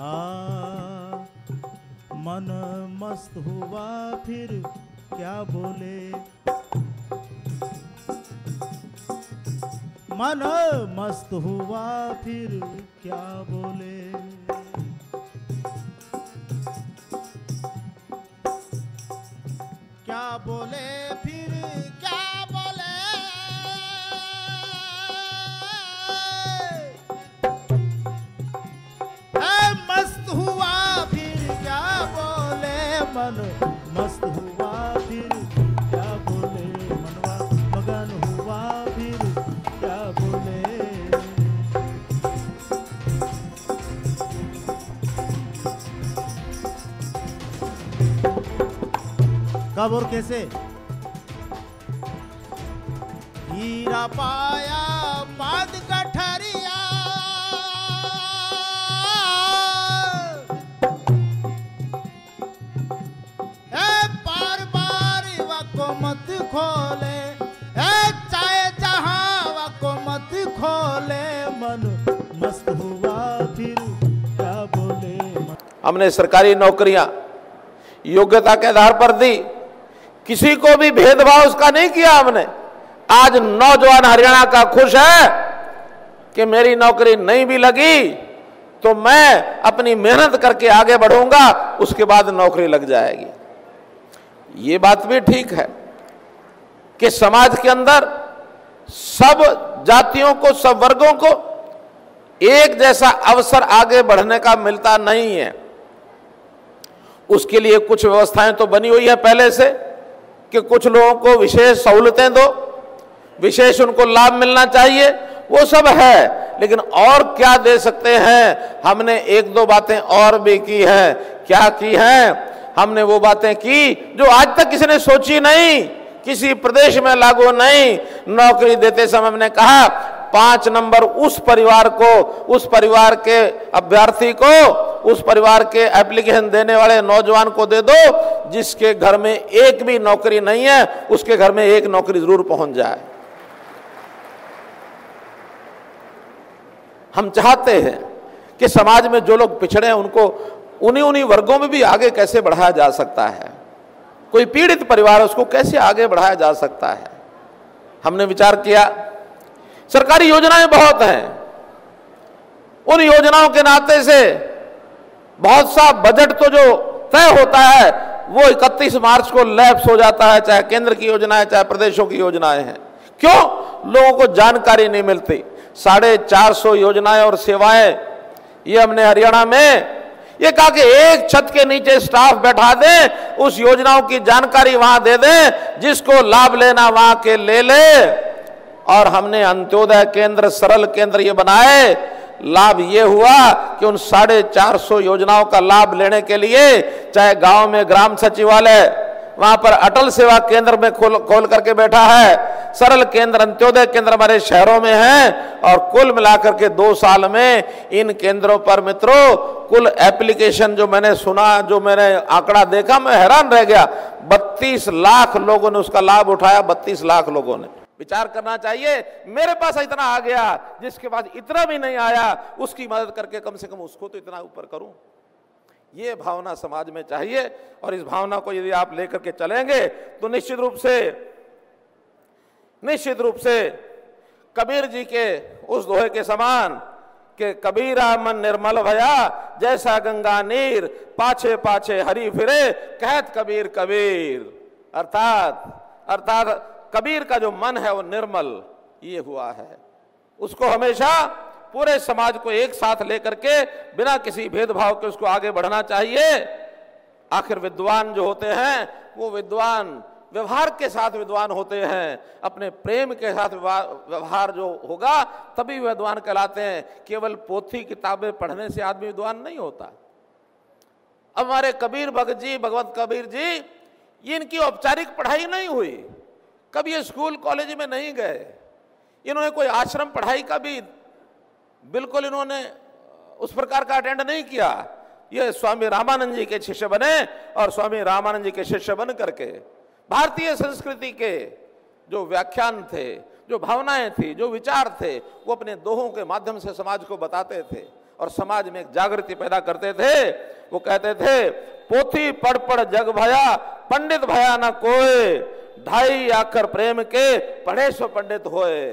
हाँ मन मस्त हुआ फिर क्या बोले? मन मस्त हुआ फिर क्या बोले? क्या बोले फिर? मन मस्त हुआ फिर, क्या बोले मनवा? मगन हुआ फिर, क्या बोले? कब और कैसे? हीरा पाया हमने सरकारी नौकरियाँ, योग्यता के आधार पर दी। किसी को भी भेदभाव उसका नहीं किया हमने। आज नौजवान हरियाणा का खुश है कि मेरी नौकरी नहीं भी लगी तो मैं अपनी मेहनत करके आगे बढ़ूँगा, उसके बाद नौकरी लग जाएगी। ये बात भी ठीक है कि समाज के अंदर सब जातियों को, सब वर्गों को एक जैसा अवसर आगे बढ़ने का मिलता नहीं है। उसके लिए कुछ व्यवस्थाएँ तो बनी हुई है पहले से, कि कुछ लोगों को विशेष सहूलतें दो, विशेष उनको लाभ मिलना चाहिए, वो सब है, लेकिन और क्या दे सकते हैं? हमने एक दो बातें और भी की हैं। क्या की हैं? हमने वो बातें की जो आज तक किसी ने सोची नहीं, किसी प्रदेश में लागू नहीं। नौकरी देते समय हमने कहा, पाँच नंबर उस परिवार को, उस परिवार के अभ्यर्थी को उस परिवार के एप्लीकेशन देने वाले नौजवान को दे दो, जिसके घर में एक भी नौकरी नहीं है, उसके घर में एक नौकरी ज़रूर पहुँच जाए। हम चाहते हैं कि समाज में जो लोग पिछड़े हैं, उनको उन्हीं उन्हीं वर्गों में भी आगे कैसे बढ़ाया जा सकता है? कोई पीड़ित परिवार उसको कैसे आगे बढ़ाया जा सकता है? हमने विचार किया, सरकारी योजनाएँ बहुत हैं। उन योजनाओं के नाते से बहुत सा बजट तो जो तय होता है, वो 31 मार्च को लैप्स हो जाता है, चाहे केंद्र की योजनाएँ चाहे प्रदेशों की योजनाएँ हैं। क्यों? लोगों को जानकारी नहीं मिलती। साढ़े चार सौ योजनाएँ और सेवाएँ, ये हमने हरियाणा में, ये कहा कि एक छत के नीचे स्टाफ बैठा दें, उस योजनाओं की जानकारी वहाँ दे दें, जिसको लाभ लेना वहाँ के ले ले। और हमने अंत्योदय केंद्र, सरल केंद्र ये बनाए लाभ ये हुआ कि उन साढ़े चार सौ योजनाओं का लाभ लेने के लिए, चाहे गाँव में ग्राम सचिवालय, वहाँ पर अटल सेवा केंद्र में खोल खोल करके बैठा है, सरल केंद्र, अंत्योदय केंद्र हमारे शहरों में हैं, और कुल मिलाकर के दो साल में इन केंद्रों पर मित्रों, कुल एप्लीकेशन जो मैंने सुना, जो मैंने आंकड़ा देखा, मैं हैरान रह गया। बत्तीस लाख लोगों ने उसका लाभ उठाया, बत्तीस लाख लोगों ने। विचार करना चाहिए। मेरे पास इतना आ गया, जिसके पास इतना भी नहीं आया, उसकी मदद करके कम से कम उसको तो इतना ऊपर करूँ। ये भावना समाज में चाहिए, और इस भावना को यदि आप लेकर के चलेंगे तो निश्चित रूप से, निश्चित रूप से कबीर जी के उस दोहे के समान के कबीरा मन निर्मल भया, जैसा गंगा नीर, पाछे पाछे हरी फिरे, कहत कबीर कबीर। अर्थात अर्थात कबीर का जो मन है वो निर्मल, ये हुआ है। उसको हमेशा पूरे समाज को एक साथ लेकर के बिना किसी भेदभाव के उसको आगे बढ़ना चाहिए। आखिर विद्वान जो होते हैं, वो विद्वान व्यवहार के साथ विद्वान होते हैं, अपने प्रेम के साथ व्यवहार जो होगा, तभी विद्वान कहलाते हैं। केवल पोथी किताबें पढ़ने से आदमी विद्वान नहीं होता। अब हमारे कबीर भगत जी, भगवत कबीर जी, इनकी औपचारिक पढ़ाई नहीं हुई। कभी ये स्कूल कॉलेज में नहीं गए? इन्होंने कोई आश्रम पढ़ाई का भी बिल्कुल इन्होंने उस प्रकार का अटेंड नहीं किया। ये स्वामी रामानंद जी के शिष्य बने और स्वामी रामानंद जी के शिष्य बन करके, भारतीय संस्कृति के जो व्याख्यान थे, जो भावनाएँ थी, जो विचार थे, वो अपने दोहों के माध्यम से समाज को बताते थे और समाज में एक जागृति पैदा करते थे। वो कहते थे, पोथी पढ़ पढ़ जग भया, पंडित भया न कोय ढाई आकर प्रेम के पढ़े सो पंडित होए।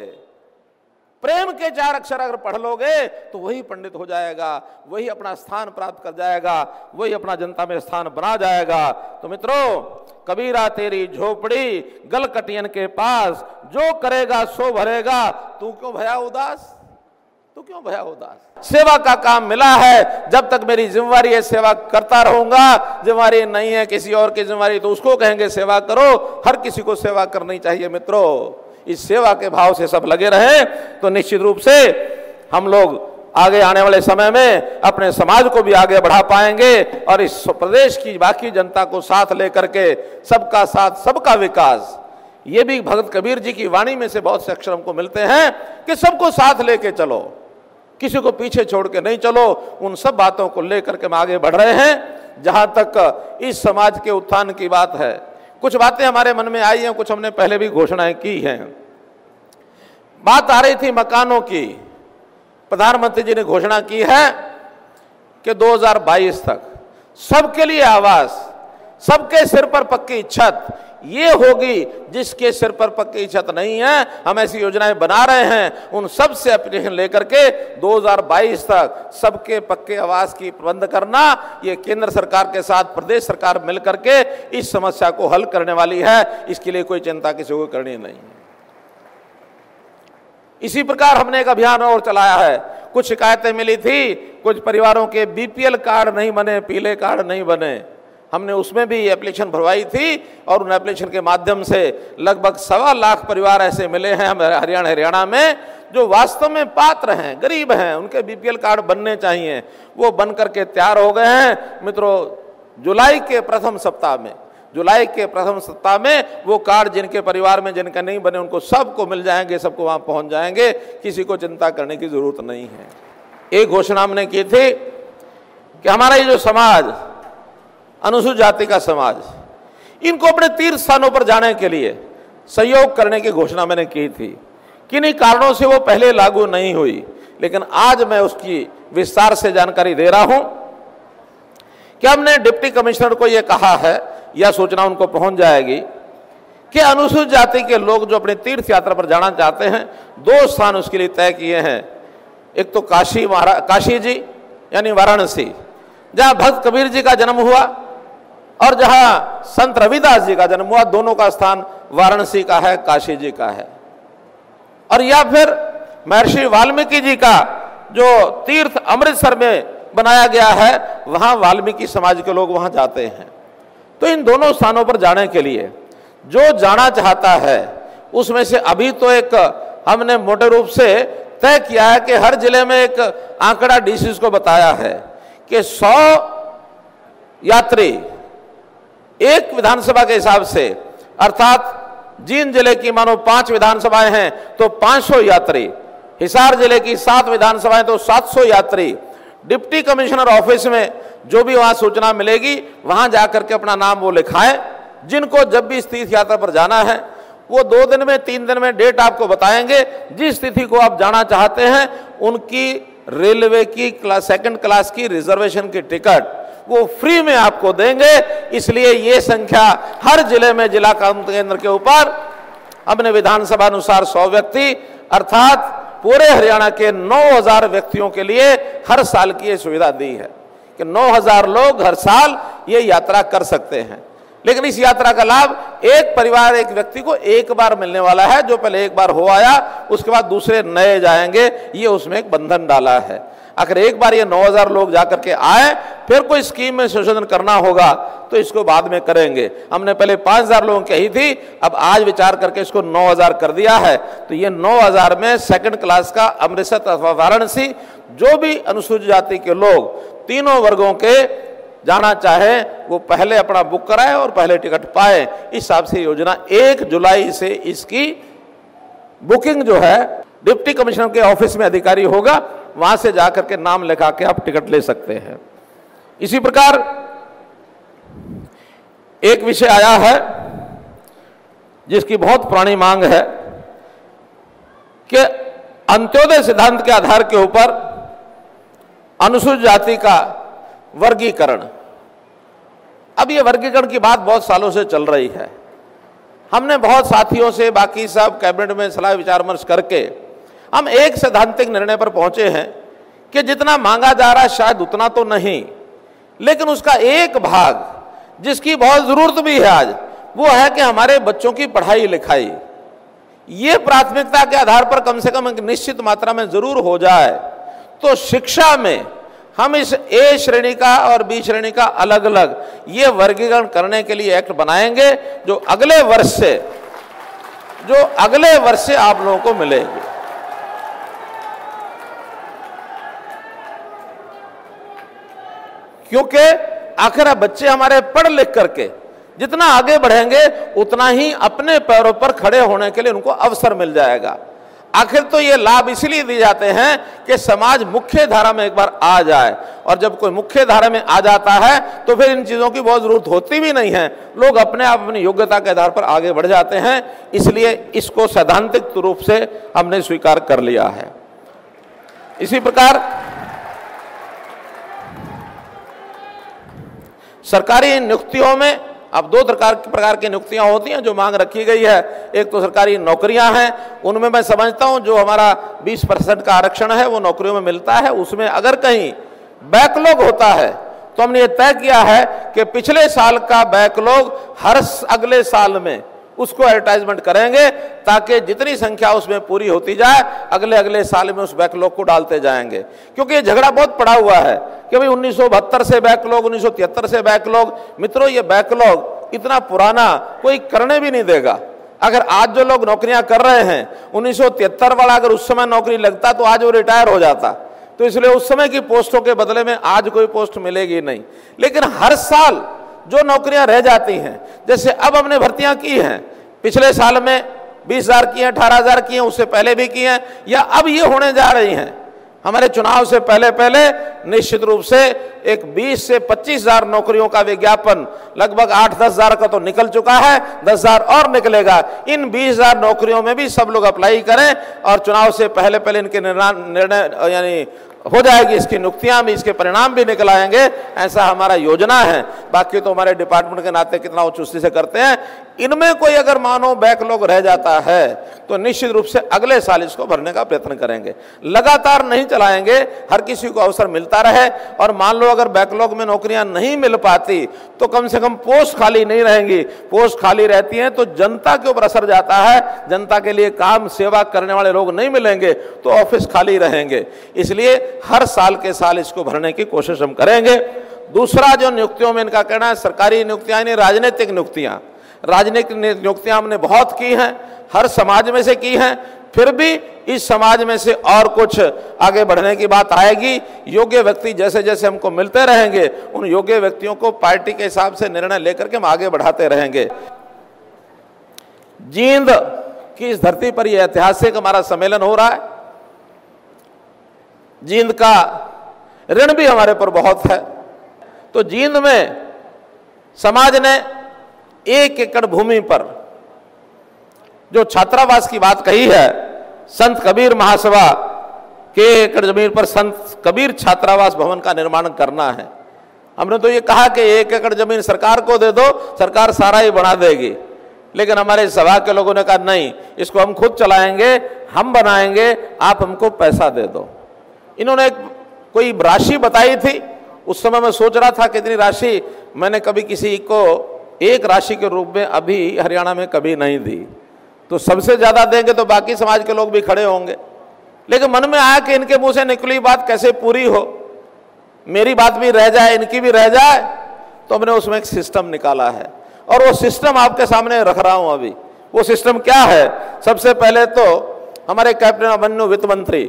प्रेम के चार अक्षर अगर पढ़ लोगे तो वही पंडित हो जाएगा, वही अपना स्थान प्राप्त कर जाएगा, वही अपना जनता में स्थान बना जाएगा। तो मित्रों, कबीरा तेरी झोपड़ी गलकटियन के पास, जो करेगा सो भरेगा। तू क्यों भया उदास? तू क्यों भया उदास सेवा का काम मिला है, जब तक मेरी जिम्मेवारी है, सेवा करता रहूँगा। जिम्मेवारी नहीं है किसी और की जिम्मेवारी तो उसको कहेंगे, सेवा करो, हर किसी को सेवा करनी चाहिए मित्रों। इस सेवा के भाव से सब लगे रहे तो निश्चित रूप से हम लोग आगे आने वाले समय में अपने समाज को भी आगे बढ़ा पाएँगे और इस प्रदेश की बाकी जनता को साथ लेकर के सबका साथ, सबका विकास। ये भी भगत कबीर जी की वाणी में से बहुत से अक्षर हमको मिलते हैं कि सबको साथ लेके चलो। किसी को पीछे छोड़ के नहीं चलो, उन सब बातों को लेकर के हम आगे बढ़ रहे हैं। जहाँ तक इस समाज के उत्थान की बात है, कुछ बातें हमारे मन में आई हैं, कुछ हमने पहले भी घोषणाएँ की हैं। बात आ रही थी मकानों की। प्रधानमंत्री जी ने घोषणा की है कि 2022 तक सबके लिए आवास, सबके सिर पर पक्की छत ये होगी जिसके सिर पर पक्की छत नहीं है। हम ऐसी योजनाएँ बना रहे हैं। उन सबसे एप्लीकेशन लेकर के 2022 तक सबके पक्के आवास की प्रबंध करना ये केंद्र सरकार के साथ, प्रदेश सरकार मिलकर के इस समस्या को हल करने वाली है। इसके लिए कोई चिंता किसी को करनी नहीं है। इसी प्रकार हमने एक अभियान और चलाया है। कुछ शिकायतें मिली थी, कुछ परिवारों के बीपीएल कार्ड नहीं बने, पीले कार्ड नहीं बने। हमने उसमें भी एप्लीकेशन भरवाई थी और उन एप्लीकेशन के माध्यम से लगभग सवा लाख परिवार ऐसे मिले हैं हरियाणा हरियाणा में, जो वास्तव में पात्र हैं, गरीब हैं, उनके बीपीएल कार्ड बनने चाहिए। वो बन करके तैयार हो गए हैं। मित्रों, जुलाई के प्रथम सप्ताह में, जुलाई के प्रथम सप्ताह में वो कार्ड जिनके परिवार में जिनका नहीं बने, उनको सबको मिल जाएँगे, सबको वहाँ पहुँच जाएँगे। किसी को चिंता करने की ज़रूरत नहीं है। एक घोषणा हमने की थी कि हमारा ये जो समाज अनुसूचित जाति का समाज। इनको अपने तीर्थ स्थानों पर जाने के लिए सहयोग करने की घोषणा मैंने की थी। किन्हीं कारणों से वो पहले लागू नहीं हुई, लेकिन आज मैं उसकी विस्तार से जानकारी दे रहा हूँ। कि हमने डिप्टी कमिश्नर को यह कहा है? यह सूचना उनको पहुँच जाएगी कि अनुसूचित जाति के लोग जो अपनी तीर्थ यात्रा पर जाना चाहते हैं, दो स्थान उसके लिए तय किए हैं। एक तो काशी काशी जी, यानी वाराणसी, जहाँ भक्त कबीर जी का जन्म हुआ। और जहाँ संत रविदास जी का जन्म हुआ, दोनों का स्थान वाराणसी का है, काशी जी का है। और या फिर महर्षि वाल्मीकि जी का जो तीर्थ अमृतसर में बनाया गया है, वहाँ वाल्मीकि समाज के लोग वहाँ जाते हैं। तो इन दोनों स्थानों पर जाने के लिए जो जाना चाहता है, उसमें से अभी तो एक हमने मोटे रूप से तय किया है कि हर ज़िले में एक आंकड़ा डीसी को बताया है कि 100 यात्री एक विधानसभा के हिसाब से, अर्थात जींद ज़िले की मानो पाँच विधानसभाएँ हैं तो 500 यात्री, हिसार ज़िले की सात विधानसभाएँ तो 700 यात्री, डिप्टी कमिश्नर ऑफ़िस में जो भी वहाँ सूचना मिलेगी, वहाँ जाकर के अपना नाम वो लिखाएँ, जिनको जब भी इस तीर्थ यात्रा पर जाना है, वो दो दिन में, तीन दिन में डेट आपको बताएँगे, जिस तिथि को आप जाना चाहते हैं, उनकी रेलवे की क्लास सेकंड क्लास की रिजर्वेशन की टिकट वो फ्री में आपको देंगे। इसलिए ये संख्या हर ज़िले में जिला केंद्र के ऊपर, अपने विधानसभा अनुसार सौ व्यक्ति, अर्थात पूरे हरियाणा के 9000 व्यक्तियों के लिए हर साल की ये सुविधा दी है कि 9000 लोग हर साल ये यात्रा कर सकते हैं। लेकिन इस यात्रा का लाभ एक परिवार, एक व्यक्ति को एक बार मिलने वाला है, जो पहले एक बार हो आया, उसके बाद दूसरे नए जाएँगे, ये उसमें एक बंधन डाला है। अगर एक बार ये 9000 लोग जाकर के आए, फिर कोई स्कीम में संशोधन करना होगा तो इसको बाद में करेंगे। हमने पहले 5000 लोगों कही थी, अब आज विचार करके इसको 9000 कर दिया है। तो ये 9000 में सेकंड क्लास का अमृतसर अथवा वाराणसी, जो भी अनुसूचित जाति के लोग तीनों वर्गों के जाना चाहे, वो पहले अपना बुक कराए और पहले टिकट पाए। इस हिसाब से योजना एक जुलाई से इसकी बुकिंग जो है, डिप्टी कमिश्नर के ऑफ़िस में अधिकारी होगा। वहाँ से जाकर के नाम लिखा के आप टिकट ले सकते हैं। इसी प्रकार एक विषय आया है, जिसकी बहुत पुरानी मांग है कि अंत्योदय सिद्धांत के आधार के ऊपर अनुसूचित जाति का वर्गीकरण। अब ये वर्गीकरण की बात बहुत सालों से चल रही है। हमने बहुत साथियों से बाकी सब कैबिनेट में सलाह विचार विमर्श करके हम एक सैद्धांतिक निर्णय पर पहुँचे हैं कि जितना मांगा जा रहा है शायद उतना तो नहीं, लेकिन उसका एक भाग जिसकी बहुत ज़रूरत भी है आज, वो है कि हमारे बच्चों की पढ़ाई लिखाई। ये प्राथमिकता के आधार पर कम से कम एक निश्चित मात्रा में ज़रूर हो जाए। तो शिक्षा में हम इस ए श्रेणी का और बी श्रेणी का अलग अलग ये वर्गीकरण करने के लिए एक्ट बनाएँगे, जो अगले वर्ष से, जो अगले वर्ष से आप लोगों को मिलेंगे। क्योंकि आखिर बच्चे हमारे पढ़ लिख करके जितना आगे बढ़ेंगे, उतना ही अपने पैरों पर खड़े होने के लिए उनको अवसर मिल जाएगा। आखिर तो ये लाभ इसलिए दिए जाते हैं कि समाज मुख्य धारा में एक बार आ जाए और जब कोई मुख्य धारा में आ जाता है तो फिर इन चीज़ों की बहुत ज़रूरत होती भी नहीं है। लोग अपने आप अपनी योग्यता के आधार पर आगे बढ़ जाते हैं, इसलिए इसको सैद्धांतिक रूप से हमने स्वीकार कर लिया है। इसी प्रकार सरकारी नियुक्तियों में अब दो प्रकार प्रकार की नियुक्तियाँ होती हैं जो मांग रखी गई है। एक तो सरकारी नौकरियाँ हैं, उनमें मैं समझता हूँ जो हमारा 20 परसेंट का आरक्षण है, वो नौकरियों में मिलता है। उसमें अगर कहीं बैकलॉग होता है तो हमने ये तय किया है कि पिछले साल का बैकलॉग हर अगले साल में उसको एडवर्टाइजमेंट करेंगे ताकि जितनी संख्या उसमें पूरी होती जाए, अगले अगले साल में उस बैकलॉग को डालते जाएँगे। क्योंकि ये झगड़ा बहुत पड़ा हुआ है कि भाई उन्नीस सौ बहत्तर से बैकलॉग उन्नीस सौ तिहत्तर से बैकलॉग मित्रों, ये बैकलॉग इतना पुराना, कोई करने भी नहीं देगा। अगर आज जो लोग नौकरियाँ कर रहे हैं, उन्नीस सौ तिहत्तर वाला अगर उस समय नौकरी लगता तो आज वो रिटायर हो जाता। तो इसलिए उस समय की पोस्टों के बदले में आज कोई पोस्ट मिलेगी नहीं। लेकिन हर साल जो नौकरियाँ रह जाती हैं, जैसे अब हमने भर्तियाँ की हैं, पिछले साल में बीस हज़ार की हैं, अठारह हज़ार की हैं, उससे पहले भी की हैं, या अब ये होने जा रही हैं। हमारे चुनाव से पहले पहले निश्चित रूप से एक 20 से पच्चीस हज़ार नौकरियों का विज्ञापन लगभग आठ दस हज़ार का तो निकल चुका है, दस हज़ार और निकलेगा। इन बीस हज़ार नौकरियों में भी सब लोग अप्लाई करें और चुनाव से पहले पहले इनके निर्णय, यानी हो जाएगी, इसकी नियुक्तियाँ भी, इसके परिणाम भी निकल आएँगे, ऐसा हमारा योजना है। बाकी तो हमारे डिपार्टमेंट के नाते कितना चुस्ती से करते हैं। इनमें कोई अगर मानो बैकलॉग रह जाता है तो निश्चित रूप से अगले साल इसको भरने का प्रयत्न करेंगे। लगातार नहीं चलाएँगे, हर किसी को अवसर मिलता रहे, और मान लो अगर बैकलॉग में नौकरियाँ नहीं मिल पाती तो कम से कम पोस्ट खाली नहीं रहेंगी। पोस्ट खाली रहती हैं तो जनता के ऊपर असर जाता है। जनता के लिए काम, सेवा करने वाले लोग नहीं मिलेंगे तो ऑफ़िस खाली रहेंगे। इसलिए हर साल के साल इसको भरने की कोशिश हम करेंगे। दूसरा जो नियुक्तियों में इनका कहना है, सरकारी नियुक्तियाँ, यानी राजनीतिक नियुक्तियाँ। राजनीतिक नियुक्तियाँ हमने बहुत की हैं, हर समाज में से की हैं, फिर भी इस समाज में से और कुछ आगे बढ़ने की बात आएगी। योग्य व्यक्ति जैसे जैसे हमको मिलते रहेंगे, उन योग्य व्यक्तियों को पार्टी के हिसाब से निर्णय लेकर के हम आगे बढ़ाते रहेंगे। जींद की इस धरती पर यह ऐतिहासिक हमारा सम्मेलन हो रहा है। जींद का ऋण भी हमारे पर बहुत है। तो जींद में समाज ने एक एकड़ भूमि पर जो छात्रावास की बात कही है, संत कबीर महासभा के एकड़ ज़मीन पर संत कबीर छात्रावास भवन का निर्माण करना है। हमने तो ये कहा कि एक एकड़ ज़मीन सरकार को दे दो, सरकार सारा ही बना देगी। लेकिन हमारे सभा के लोगों ने कहा, नहीं, इसको हम खुद चलाएँगे, हम बनाएँगे, आप हमको पैसा दे दो। इन्होंने कोई राशि बताई थी? उस समय मैं सोच रहा था कितनी राशि मैंने कभी किसी को एक राशि के रूप में अभी हरियाणा में कभी नहीं दी। तो सबसे ज़्यादा देंगे तो बाकी समाज के लोग भी खड़े होंगे। लेकिन मन में आया कि इनके मुँह से निकली बात कैसे पूरी हो? मेरी बात भी रह जाए, इनकी भी रह जाए तो हमने उसमें एक सिस्टम निकाला है। और वो सिस्टम आपके सामने रख रहा हूँ अभी। वो सिस्टम क्या है? सबसे पहले तो हमारे कैप्टन अभिमन्यु वित्त मंत्री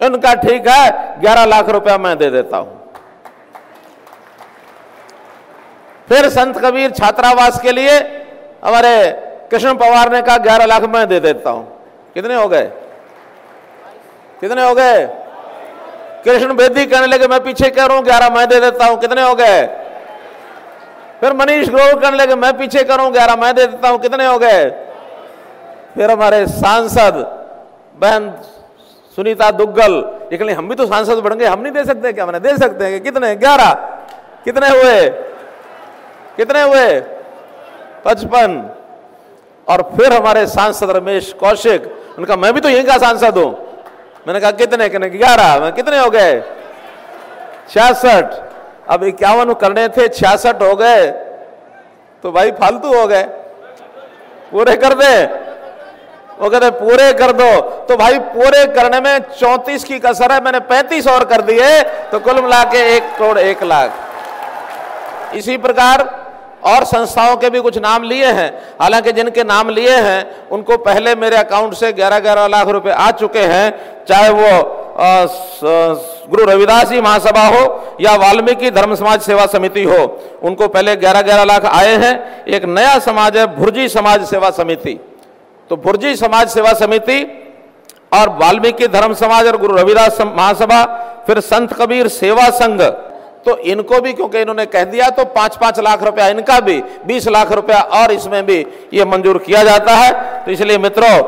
इनका ठीक है, ग्यारह लाख रुपया मैं दे देता हूँ। फिर संत कबीर छात्रावास के लिए हमारे कृष्ण पवार ने कहा, ग्यारह लाख मैं दे देता हूँ। कितने हो गए? कितने हो गए? कृष्ण बेदी कहने लगे, मैं पीछे कह रहा हूँ, ग्यारह मैं दे देता हूँ। कितने हो गए? फिर मनीष ग्रोवर कहने लगे, मैं पीछे करूँ ग्यारह मैं दे देता हूँ। कितने हो गए? फिर हमारे सांसद बहन सुनीता दुग्गल लेकिन हम भी तो सांसद बन गए, हम नहीं दे सकते क्या? मैंने दे सकते हैं कितने? ग्यारह। कितने हुए? कितने हुए? पचपन। और फिर हमारे सांसद रमेश कौशिक, उनका मैं भी तो यहीं का सांसद हूँ। मैंने कहा, कितने? कितने ग्यारह। कितने हो गए? छियासठ। अब इक्यावन करने थे, छियासठ हो गए तो भाई फालतू हो गए। पूरे कर दे। वो कहते, पूरे कर दो। तो भाई, पूरे करने में चौंतीस की कसर है, मैंने पैंतीस और कर दिए तो कुल मिला के एक करोड़ एक लाख। इसी प्रकार और संस्थाओं के भी कुछ नाम लिए हैं। हालाँकि जिनके नाम लिए हैं, उनको पहले मेरे अकाउंट से ग्यारह ग्यारह लाख रुपए आ चुके हैं, चाहे वो गुरु रविदास जी महासभा हो या वाल्मीकि धर्म समाज सेवा समिति हो, उनको पहले ग्यारह ग्यारह लाख आए हैं। एक नया समाज है, भुर्जी समाज सेवा समिति। तो भुर्जी समाज सेवा समिति और वाल्मीकि धर्म समाज और गुरु रविदास महासभा, फिर संत कबीर सेवा संघ तो इनको भी क्योंकि इन्होंने कह दिया तो पाँच पाँच लाख रुपया इनका भी, बीस लाख रुपया और इसमें भी ये मंजूर किया जाता है। तो इसलिए मित्रों,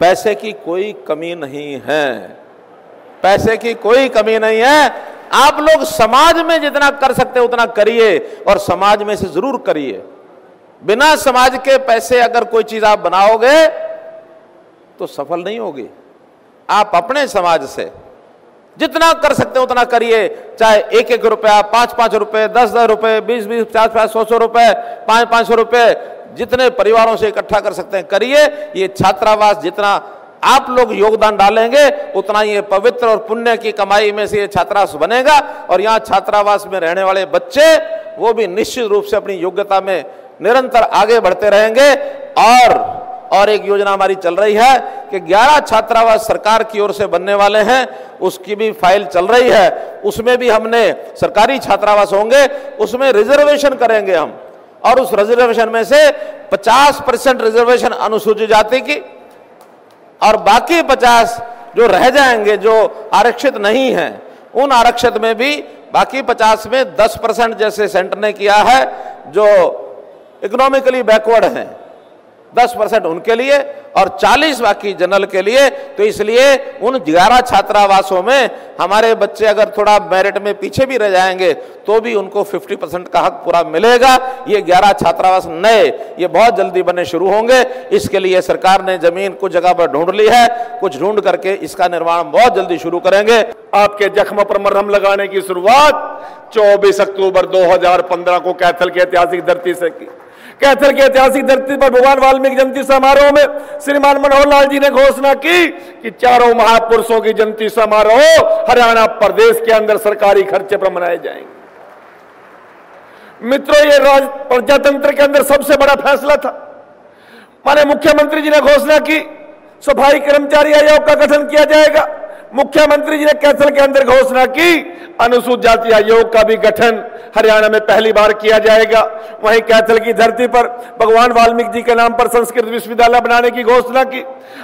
पैसे की कोई कमी नहीं है। पैसे की कोई कमी नहीं है। आप लोग समाज में जितना कर सकते उतना करिए और समाज में से ज़रूर करिए। बिना समाज के पैसे अगर कोई चीज़ आप बनाओगे तो सफल नहीं होगी। आप अपने समाज से जितना कर सकते हैं, उतना करिए। चाहे एक एक रुपया पाँच पाँच रुपए दस दस रुपए बीस बीस पचास पचास सौ सौ रुपए पाँच पाँच सौ रुपए जितने परिवारों से इकट्ठा कर सकते हैं, करिए। ये छात्रावास जितना आप लोग योगदान डालेंगे, उतना ये पवित्र और पुण्य की कमाई में से ये छात्रावास बनेगा। और यहाँ छात्रावास में रहने वाले बच्चे, वो भी निश्चित रूप से अपनी योग्यता में निरंतर आगे बढ़ते रहेंगे। और और एक योजना हमारी चल रही है कि 11 छात्रावास सरकार की ओर से बनने वाले हैं, उसकी भी फ़ाइल चल रही है। उसमें भी हमने सरकारी छात्रावास होंगे, उसमें रिजर्वेशन करेंगे हम। और उस रिजर्वेशन में से 50 परसेंट रिजर्वेशन अनुसूचित जाति की, और बाकी 50 जो रह जाएँगे, जो आरक्षित नहीं है, उन आरक्षित में भी बाकी 50 में 10 परसेंट जैसे सेंटर ने किया है, जो इकोनॉमिकली बैकवर्ड हैं। दस परसेंट उनके लिए और 40 बाकी जनरल के लिए। तो इसलिए उन ग्यारह छात्रावासों में हमारे बच्चे अगर थोड़ा मेरिट में पीछे भी रह जाएँगे तो भी उनको 50 परसेंट का हक पूरा मिलेगा। ये 11 छात्रावास नए, ये बहुत जल्दी बनने शुरू होंगे। इसके लिए सरकार ने ज़मीन कुछ जगह पर ढूंढ ली है, कुछ ढूंढ करके इसका निर्माण बहुत जल्दी शुरू करेंगे। आपके जख्म पर मरहम लगाने की शुरुआत 24 अक्टूबर 2015 को कैथल की ऐतिहासिक धरती से की। कैथल की ऐतिहासिक धरती पर भगवान वाल्मीकि जयंती समारोह में श्रीमान मनोहर लाल जी ने घोषणा की कि चारों महापुरुषों की जयंती समारोह हरियाणा प्रदेश के अंदर सरकारी खर्चे पर मनाए जाएँगे। मित्रों, ये राज, प्रजातंत्र के अंदर सबसे बड़ा फैसला था। माने मुख्यमंत्री जी ने घोषणा की, सफ़ाई कर्मचारी आयोग का गठन किया जाएगा। मुख्यमंत्री जी ने कैथल के अंदर घोषणा की, अनुसूचित जाति आयोग का भी गठन हरियाणा में पहली बार किया जाएगा। वहीं कैथल की धरती पर भगवान वाल्मीकि जी के नाम पर संस्कृत विश्वविद्यालय बनाने की घोषणा की।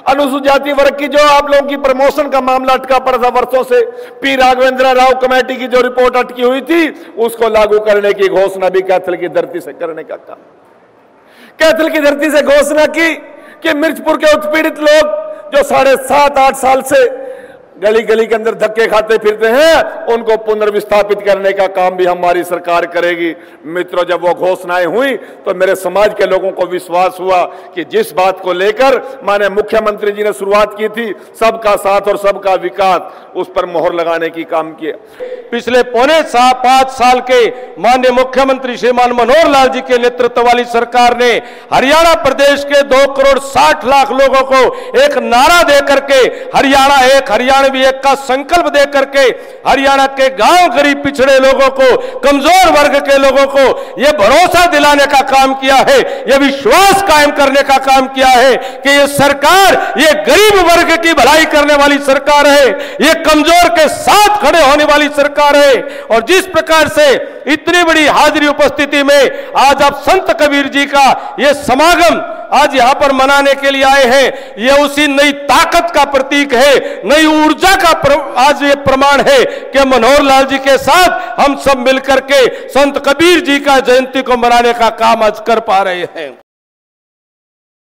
अनुसूचित जाति वर्ग की जो आप लोगों की प्रमोशन का मामला अटका पड़ा था वर्षों से, पी राघवेंद्र राव कमेटी की जो रिपोर्ट अटकी हुई थी, उसको लागू करने की घोषणा भी कैथल की धरती से करने का काम। कैथल की धरती से घोषणा की कि मिर्चपुर के उत्पीड़ित लोग, जो साढ़े सात, आठ साल से गली गली के अंदर धक्के खाते फिरते हैं, उनको पुनर्विस्थापित करने का काम भी हमारी सरकार करेगी। मित्रों, जब वो घोषणाएँ हुई तो मेरे समाज के लोगों को विश्वास हुआ कि जिस बात को लेकर माने मुख्यमंत्री जी ने शुरुआत की थी, सबका साथ और सबका विकास, उस पर मोहर लगाने की काम किया। पिछले पौने सा, पाँच साल के माननीय मुख्यमंत्री श्रीमान मनोहर लाल जी के नेतृत्व वाली सरकार ने हरियाणा प्रदेश के दो करोड़ साठ लाख लोगों को एक नारा दे करके हरियाणा एक हरियाणा एक का संकल्प दे करके हरियाणा के गाँव गरीब पिछड़े लोगों को, कमज़ोर वर्ग के लोगों को यह भरोसा दिलाने का काम किया है यह विश्वास कायम करने का काम किया है कि ये सरकार, ये गरीब वर्ग की भलाई करने वाली सरकार है, ये कमज़ोर के साथ खड़े होने वाली सरकार है। और जिस प्रकार से इतनी बड़ी हाजिरी उपस्थिति में आज आप संत कबीर जी का ये समागम आज यहाँ पर मनाने के लिए आए हैं। यह उसी नई ताकत का प्रतीक है नई ऊर्जा का प्र, आज ये प्रमाण है कि मनोहर लाल जी के साथ हम सब मिलकर के संत कबीर जी का जयंती को मनाने का काम आज कर पा रहे हैं।